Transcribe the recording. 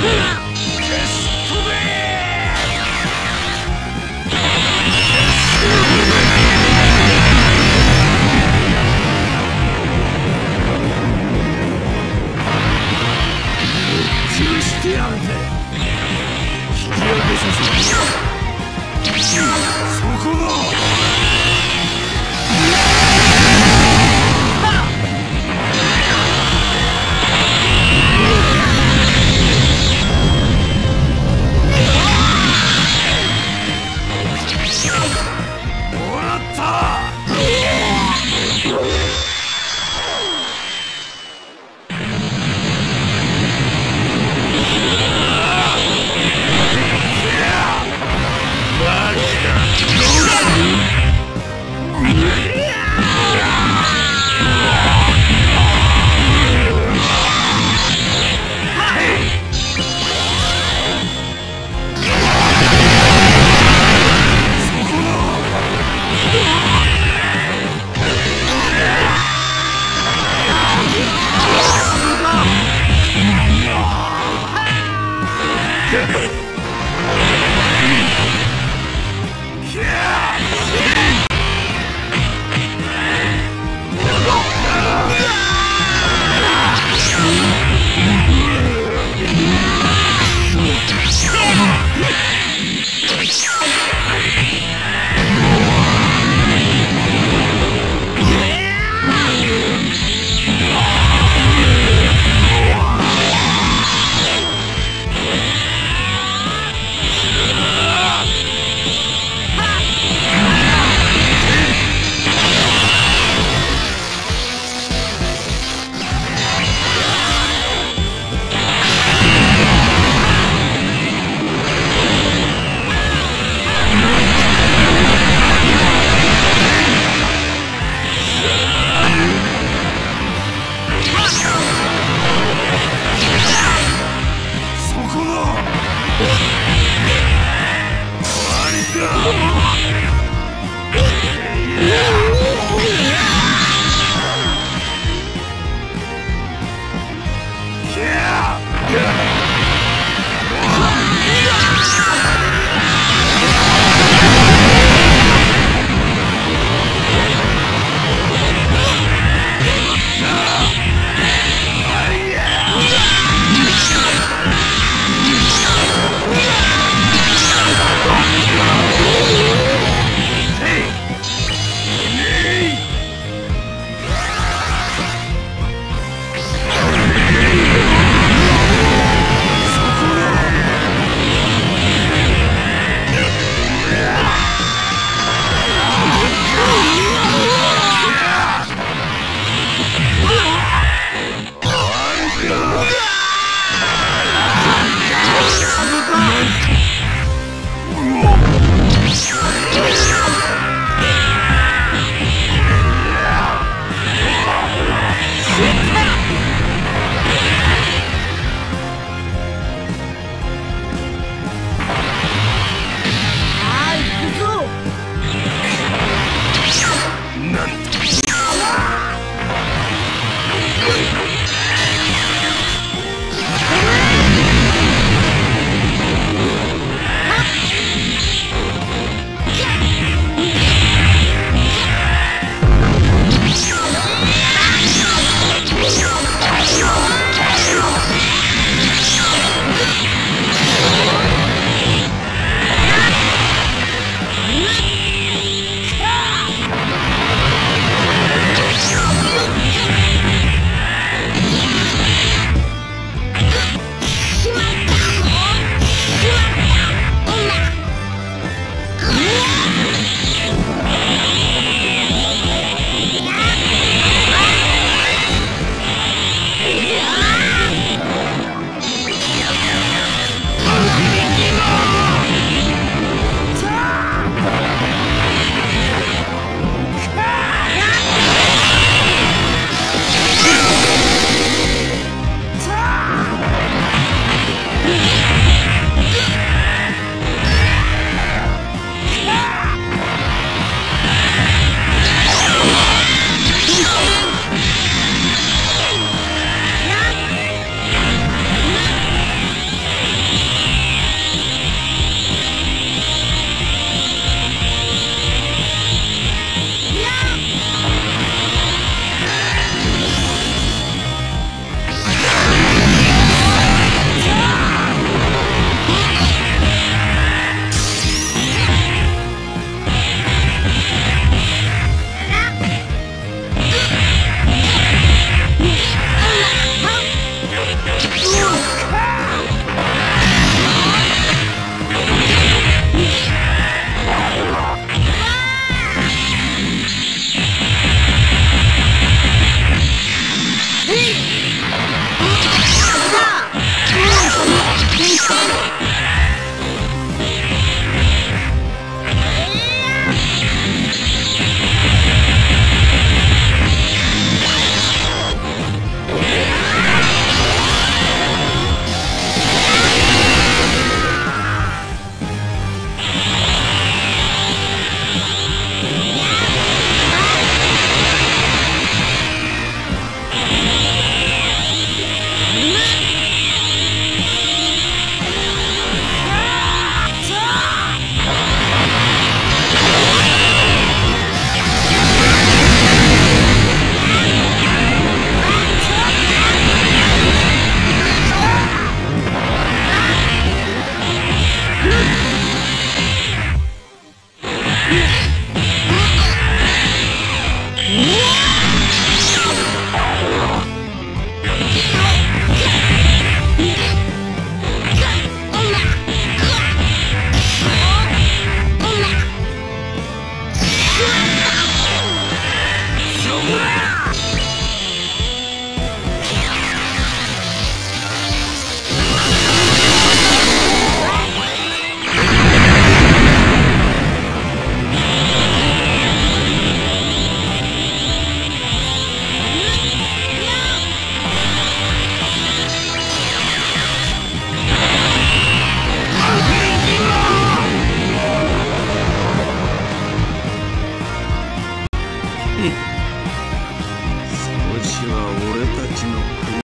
Yeah!